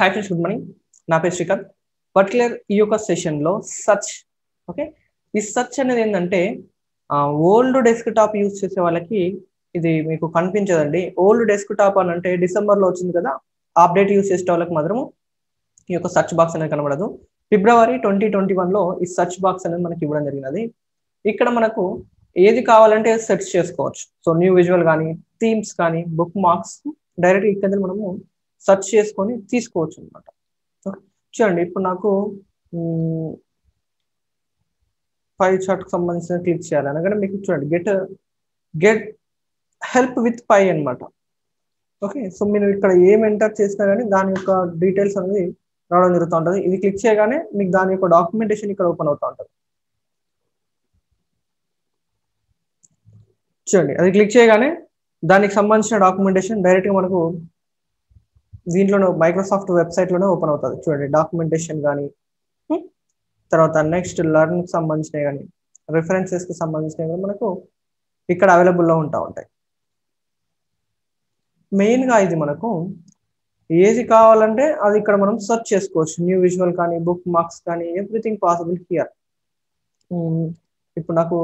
Hi friends good morning నా పేరు Srikanth. Particular ఈ యొక్క సెషన్లో సర్చ్ ఓకే ఈ సర్చ్ అనేది ఏంటంటే ఓల్డ్ డెస్క్ టాప్ యూజ్ చేసే వాళ్ళకి ఇది మీకు కనిపించదండి. ఓల్డ్ డెస్క్ టాప్ అని అంటే డిసెంబర్లో వచ్చింది కదా అప్డేట్ యూజ్ చేసే వాళ్ళకి మాత్రము ఈ యొక్క సర్చ్ బాక్స్ అనేది కనబడదు. ఫిబ్రవరి ట్వంటీ ట్వంటీ వన్లో ఈ సర్చ్ బాక్స్ అనేది మనకి ఇవ్వడం జరిగినది. ఇక్కడ మనకు ఏది కావాలంటే సెర్చ్ చేసుకోవచ్చు. సో న్యూ విజువల్ కానీ థీమ్స్ కానీ బుక్ మార్క్స్ డైరెక్ట్ ఇక్కడ మనము సెర్చ్ చేసుకొని తీసుకోవచ్చు అనమాట ఓకే చూడండి ఇప్పుడు నాకు పై చార్ట్కి సంబంధించిన క్లిక్ చేయాలి అనగానే మీకు చూడండి గెట్ గెట్ హెల్ప్ విత్ పై అనమాట ఓకే సో మీరు ఇక్కడ ఏం ఎంటర్ చేసినా కానీ దాని యొక్క డీటెయిల్స్ అనేది రావడం జరుగుతూ ఉంటుంది ఇది క్లిక్ చేయగానే మీకు దాని యొక్క డాక్యుమెంటేషన్ ఇక్కడ ఓపెన్ అవుతూ ఉంటుంది చూడండి అది క్లిక్ చేయగానే దానికి సంబంధించిన డాక్యుమెంటేషన్ డైరెక్ట్గా మనకు దీంట్లోనే మైక్రోసాఫ్ట్ వెబ్సైట్లోనే ఓపెన్ అవుతుంది. చూడండి డాక్యుమెంటేషన్ కానీ తర్వాత నెక్స్ట్ లర్న్కి సంబంధించినవి కానీ రిఫరెన్సెస్కి సంబంధించినవి కానీ మనకు ఇక్కడ అవైలబుల్లో ఉంటా ఉంటాయి. మెయిన్గా ఇది మనకు ఏది కావాలంటే అది ఇక్కడ మనం సెర్చ్ చేసుకోవచ్చు. న్యూ విజువల్ కానీ బుక్ మార్క్స్ కానీ ఎవ్రీథింగ్ పాసిబుల్ హియర్. ఇప్పుడు నాకు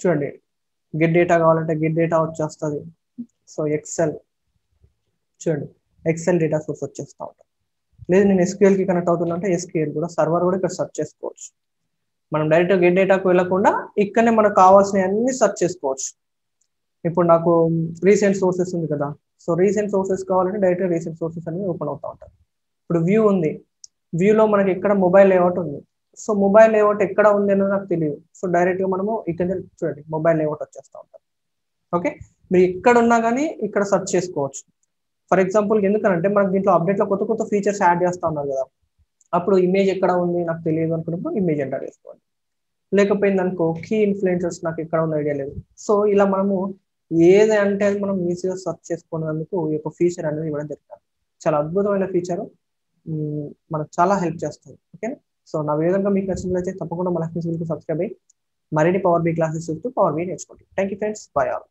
చూడండి గెట్ డేటా కావాలంటే గెట్ డేటా వచ్చేస్తుంది. So Excel. చూడండి. ఎక్సెల్ డేటా సోర్స్ వచ్చేస్తూ ఉంటాం లేదు నేను ఎస్క్యూఎల్కి కనెక్ట్ అవుతున్నా అంటే ఎస్క్యూఎల్ కూడా సర్వర్ కూడా ఇక్కడ సెర్చ్ చేసుకోవచ్చు. మనం డైరెక్ట్ గెట్ డేటాకు వెళ్ళకుండా ఇక్కడనే మనకు కావాల్సినవి అన్ని సెర్చ్ చేసుకోవచ్చు. ఇప్పుడు నాకు రీసెంట్ సోర్సెస్ ఉంది కదా. సో రీసెంట్ సోర్సెస్ కావాలంటే డైరెక్ట్ రీసెంట్ సోర్సెస్ అనేవి ఓపెన్ అవుతూ ఉంటాయి. ఇప్పుడు వ్యూ ఉంది. వ్యూలో మనకి ఎక్కడ మొబైల్ లేఅవుట్ ఉంది? సో మొబైల్ లేఅవుట్ ఎక్కడ ఉంది అనేది నాకు తెలియదు. సో డైరెక్ట్గా మనము ఇక్కడ చూడండి మొబైల్ లేఅవుట్ వచ్చేస్తూ ఉంటాం ఓకే మీరు ఎక్కడ ఉన్నా కానీ ఇక్కడ సెర్చ్ చేసుకోవచ్చు. ఫర్ ఎగ్జాంపుల్ ఎందుకనంటే మనకు దీంట్లో అప్డేట్లో కొత్త కొత్త ఫీచర్స్ యాడ్ చేస్తా ఉన్నారు కదా. అప్పుడు ఇమేజ్ ఎక్కడ ఉంది? నాకు తెలియదు అనుకున్నప్పుడు ఇమేజ్ ఎంటర్ చేసుకోవాలి. లేకపోయింది అనుకో కీ ఇన్ఫ్లుయెన్సర్స్ నాకు ఎక్కడ ఉన్న ఐడియా లేదు. సో ఇలా మనము ఏది అంటే అది మనం ఈజీగా సెర్చ్ చేసుకున్నందుకు ఈ యొక్క ఫీచర్ అనేది ఇవ్వడం జరుగుతుంది. చాలా అద్భుతమైన ఫీచర్ మనకు చాలా హెల్ప్ చేస్తుంది. ఓకేనా సో నా విధంగా మీకు నచ్చినట్లయితే తప్పకుండా మన ఫీజులకు సబ్స్క్రైబ్ అయ్యి మరిన్ని పవర్ బీ క్లాసెస్ చూస్తూ పవర్ బీ నేర్చుకోండి. Thank you friends bye all